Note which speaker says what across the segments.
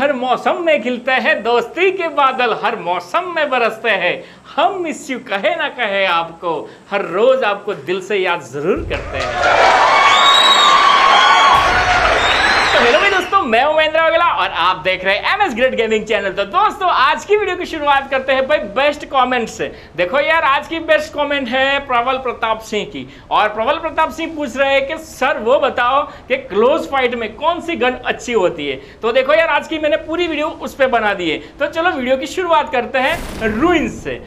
Speaker 1: हर मौसम में खिलते हैं, दोस्ती के बादल हर मौसम में बरसते हैं। हम मिस यू कहे ना कहे आपको, हर रोज आपको दिल से याद ज़रूर करते हैं। दोस्तों, मैं हूँ महेंद्र वगला और आप देख रहे हैं M S great gaming channel तो दोस्तों, आज की वीडियो की शुरुआत करते हैं भाई बेस्ट कमेंट से। देखो यार, आज की बेस्ट कमेंट है प्रबल प्रताप सिंह की। और प्रबल प्रताप सिंह पूछ रहे हैं कि, सर, वो बताओ कि क्लोज फाइट में कौन सी गन अच्छी होती है? तो देखो यार, आज की मैंने पूरी वीडियो उस पर बना दी है। तो चलो, वीडियो की शुरुआत करते हैं रूइंस से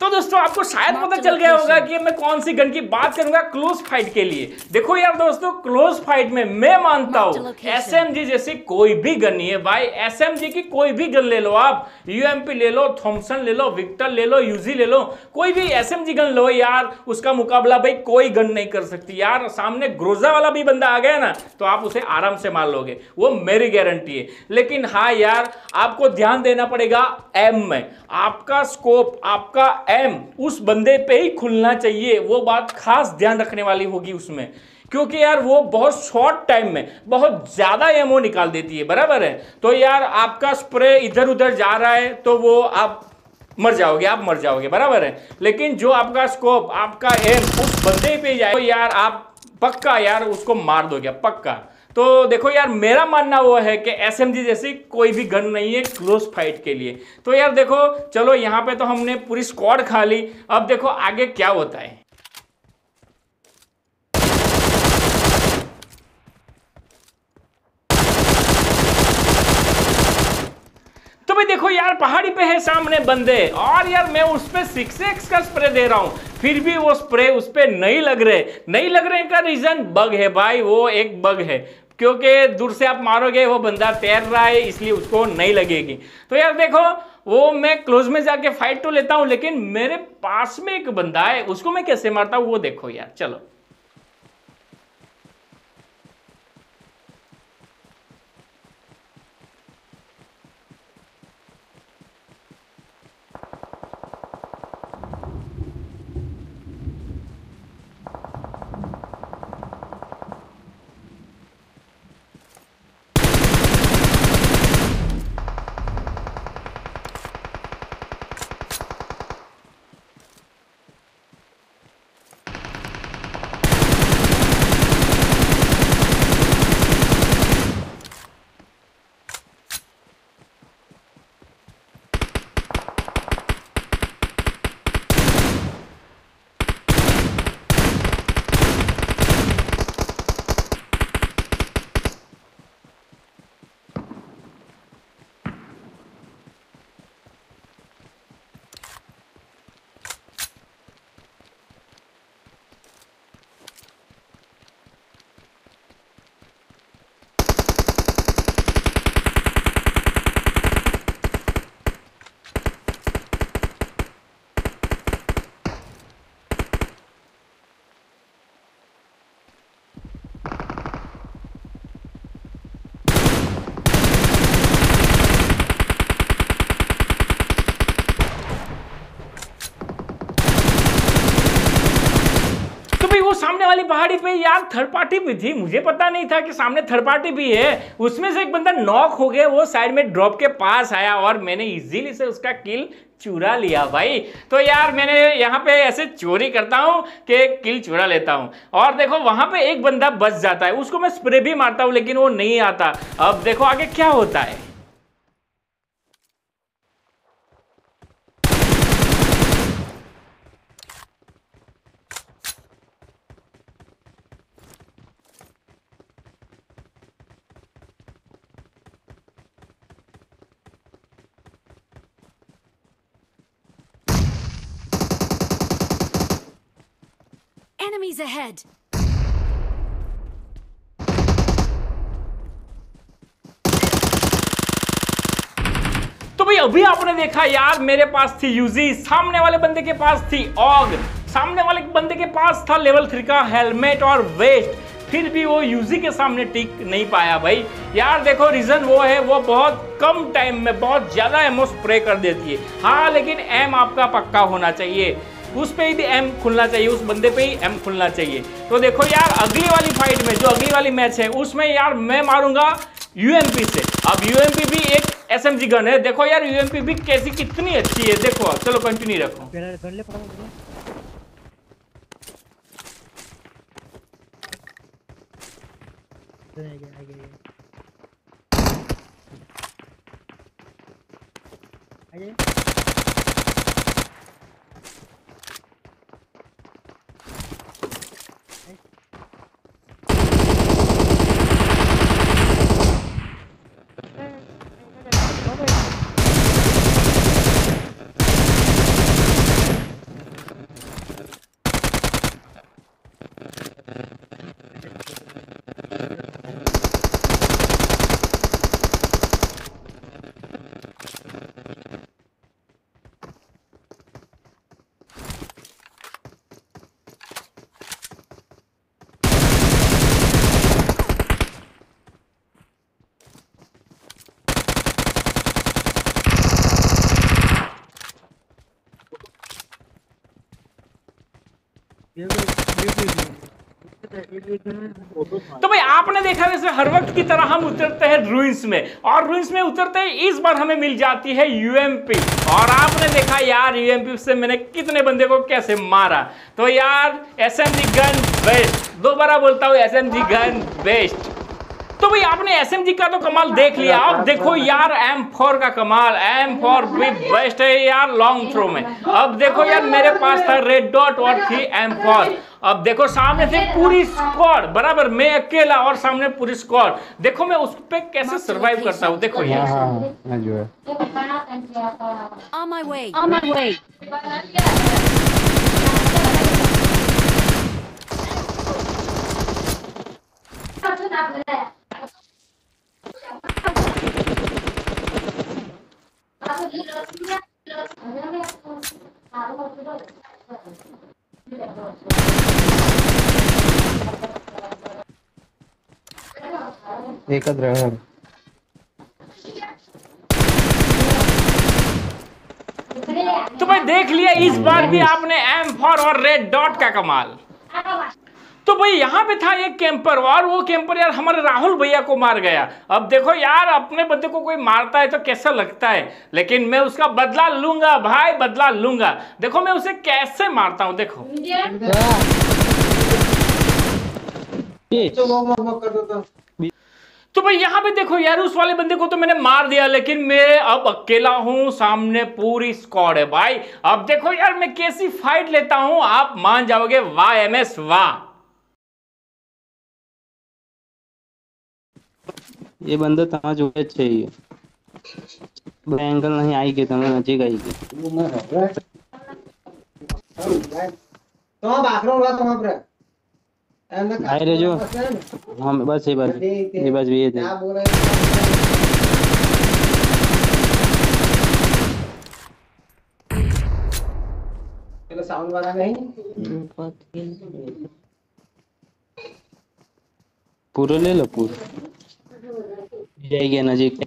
Speaker 1: तो दोस्तों आपको शायद पता चल गया होगा कि मैं कौन सी गन की बात करूँगा क्लोज फाइट के लिए। देखो यार दोस्तों क्लोज फाइट में मैं मानता हूँ एसएमजी जैसी कोई भी गन नहीं है। भाई एसएमजी की कोई भी गन ले लो आप। यूएमपी ले लो थॉमसन ले लो विक्टर ले लो यूजी ले लो। कोई भी एसएमजी गन लो यार उसका मुकाबला भाई कोई गन नहीं कर सकती यार। सामने ग्रोजा वाला भी बंदा आ गया ना तो आप उसे आराम से मार लोगे। वो मेरी गारंटी है। लेकिन हाँ यार आपको ध्यान देना पड़ेगा एम में। आपका स्कोप आपका एम उस बंदे पे ही खुलना चाहिए। वो बात खास ध्यान रखने वाली होगी उसमें। क्योंकि यार वो बहुत शॉर्ट टाइम में बहुत ज़्यादा एमओ निकाल देती है, बराबर है? तो यार आपका स्प्रे इधर उधर जा रहा है तो वो आप मर जाओगे, आप मर जाओगे, बराबर है? लेकिन जो आपका स्कोप आपका एम उस बंदे पे जाए तो यार आप पक्का यार उसको मार दोगे, पक्का। तो देखो यार, मेरा मानना वो है कि एसएमजी जैसी कोई भी गन नहीं है क्लोज फाइट के लिए। तो यार देखो, चलो यहाँ पे तो हमने पूरी स्क्वाड खा ली। अब देखो आगे क्या होता है। तो भाई देखो यार, पहाड़ी पे है सामने बंदे। और यार मैं उस पे सिक्स एक्स का स्प्रे दे रहा हूँ। फिर भी वो स्प्रे उस पे नहीं लग रहे। नहीं लग रहे का रीजन बग है भाई, वो एक बग है। क्योंकि दूर से आप मारोगे, वो बंदा तैर रहा है, इसलिए उसको नहीं लगेगी। तो यार देखो, वो मैं क्लोज में जाके फाइट तो लेता हूँ, लेकिन मेरे पास में एक बंदा है, उसको मैं कैसे मारता हूँ, वो देखो यार, चलो। सामने वाली पहाड़ी पे यार थर्ड पार्टी भी थी। मुझे पता नहीं था कि सामने थर्ड पार्टी भी है। उसमें से एक बंदा नॉक हो गया, वो साइड में ड्रॉप के पास आया और मैंने इजीली से उसका किल चुरा लिया भाई। तो यार मैंने यहाँ पे ऐसे चोरी करता हूँ कि किल चुरा लेता हूँ। और देखो, वहाँ पे एक बंदा बच जाता है। उसको मैं स्प्रे भी मारता हूँ, लेकिन वो नहीं आता। अब देखो आगे क्या होता है।
Speaker 2: Enemies ahead!
Speaker 1: तो भाई, अभी आपने देखा यार, मेरे पास थी यूजी सामने वाले बंदे के पास थी ऑग सामने वाले बंदे के पास था लेवल थ्री का हेलमेट और वेस्ट फिर भी वो यूजी के सामने टिक नहीं पाया भाई। यार, देखो रीजन वो है, वो बहुत कम टाइम में बहुत ज़्यादा एमओ स्प्रे कर देती है। हाँ लेकिन एम आपका पक्का होना चाहिए। उस पे ही एम खुलना चाहिए, उस बंदे पे ही एम खुलना चाहिए। तो देखो यार, अगली वाली फाइट में, जो अगली वाली मैच है, उसमें यार मैं मारूँगा यूएमपी से। अब यूएमपी भी एक एस एसएमजी गन है। देखो यार यूएमपी भी कैसी, कितनी अच्छी है। देखो, चलो कंटिन्यू रखो।
Speaker 3: कर ले पड़ा आ गया
Speaker 1: तो भाई, आपने देखा जैसे हर वक्त की तरह हम उतरते हैं रूइंस में। और रूइंस में उतरते ही, इस बार हमें मिल जाती है यूएमपी और आपने देखा, यार यूएमपी से मैंने कितने बंदे को कैसे मारा। तो यार एसएमजी गन बेस्ट दोबारा बोलता हूँ एसएमजी गन बेस्ट तो भाई आपने एसएमजी का तो कमाल देख लिया। अब देखो यार M4 का कमाल M4 भी बेस्ट है यार लॉन्ग थ्रो में। अब देखो यार मेरे पास था रेड डॉट और थी M4 अब देखो सामने से पूरी स्क्वाड बराबर मैं अकेला और सामने पूरी स्क्वाड देखो मैं उस पे कैसे सरवाइव करता हूँ देखो यार।
Speaker 4: हाँ हाँ जो है।
Speaker 2: On my way!
Speaker 5: On my way.
Speaker 4: एकत्र है
Speaker 1: तो भाई देख लिया इस बार भी आपने M4 और रेड डॉट का कमाल। तो भाई यहाँ पे था एक कैंपर और वो कैंपर यार हमारे राहुल भैया को मार गया। अब देखो यार अपने बंदे को कोई मारता है तो कैसा लगता है? लेकिन मैं उसका बदला लूँगा भाई बदला लूँगा। देखो मैं उसे कैसे मारता हूँ देखो। तो। तो भाई यहाँ पे देखो यार उस वाले बंदे को तो मैंने मार दिया लेकिन मैं अब अकेला हूँ सामने पूरी स्कॉड है भाई। अब देखो यार मैं कैसी फाइट लेता हूँ आप मान जाओगे वाह एम एस वाह।
Speaker 6: ये बंदा ता
Speaker 7: जो चाहिए एंगल नहीं आई के तो मैं नजीक आई
Speaker 6: गए तो बाखरो हुआ तुम्हारे अरे जो।
Speaker 7: हम बस ये बस ये बस ये
Speaker 6: थे। पूरा ले लो, पूरा। जाएगी
Speaker 7: नजीक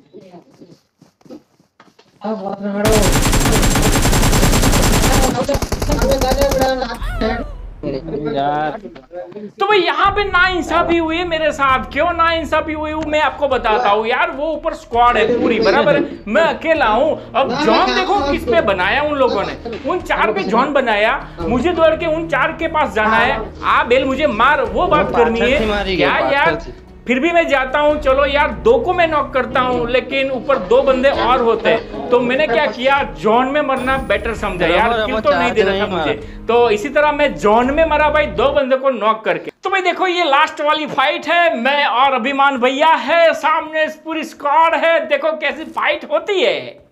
Speaker 1: तो भाई यहाँ पे ना इंसाफी हुई है मेरे साथ। क्यों ना इंसाफी हुई मैं आपको बताता हूँ यार वो ऊपर स्क्वाड है पूरी बराबर है। मैं अकेला हूँ। अब जॉन देखो किस पे बनाया उन लोगों ने। उन चार पे जॉन बनाया मुझे दौड़ के उन चार के पास जाना है। आ बेल मुझे मार वो बात करनी है। क्या यार। फिर भी मैं जाता हूँ चलो यार दो को मैं नॉक करता हूँ लेकिन ऊपर दो बंदे और होते हैं। तो मैंने क्या किया जॉन में मरना बेटर समझा यार किल तो नहीं देना था मुझे। तो इसी तरह मैं जॉन में मरा भाई दो बंदे को नॉक करके। तो भाई देखो ये लास्ट वाली फाइट है मैं और अभिमान भैया है सामने पूरी स्क्वाड है देखो कैसी फाइट होती है।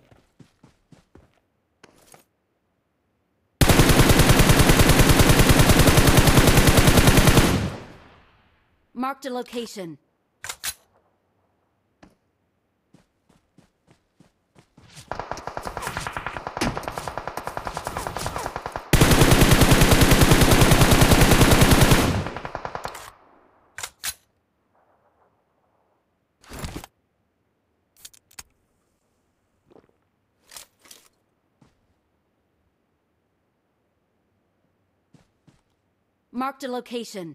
Speaker 2: Marked a location. Marked a location.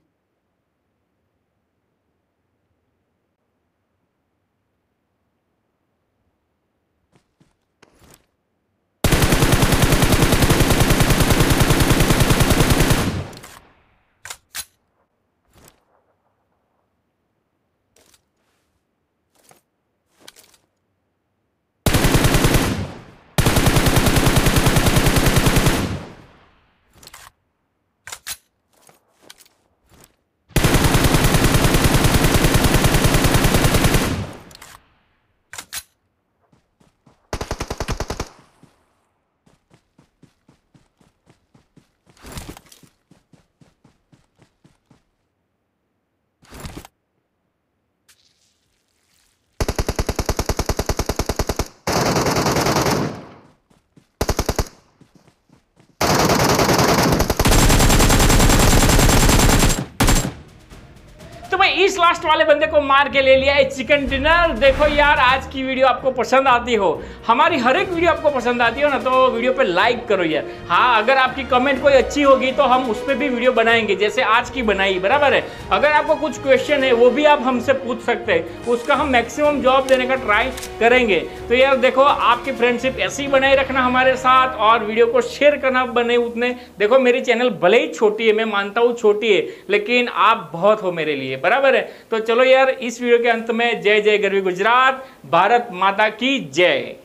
Speaker 1: इस लास्ट वाले बंदे को मार के ले लिया है चिकन डिनर देखो यार, आज की वीडियो आपको पसंद आती हो। हमारी हर एक वीडियो आपको पसंद आती हो ना तो वीडियो पे लाइक करो यार। हाँ अगर आपकी कमेंट कोई अच्छी होगी तो हम उस पर भी वीडियो बनाएँगे, जैसे आज की बनाई, बराबर है? अगर आपको कुछ क्वेश्चन है, वो भी आप हमसे पूछ सकते हैं। उसका हम मैक्सिमम जॉब देने का ट्राई करेंगे। तो यार देखो, आपकी फ्रेंडशिप ऐसी ही बनाए रखना हमारे साथ, और वीडियो को शेयर करना बने उतने। देखो, मेरी चैनल भले ही छोटी है, मैं मानता हूँ छोटी है, लेकिन आप बहुत हो मेरे लिए, बराबर है तो चलो यार, इस वीडियो के अंत में जय जय गरवी गुजरात, भारत माता की जय।